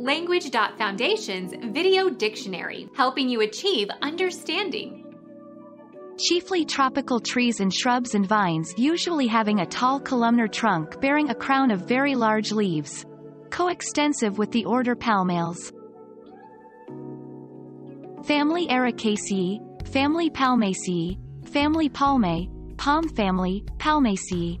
Language.Foundation's Video Dictionary, helping you achieve understanding. Chiefly tropical trees and shrubs and vines usually having a tall columnar trunk bearing a crown of very large leaves. Coextensive with the order Palmales. Family Arecaceae, Family Palmaceae, Family Palmae, Palm family, Palmaceae.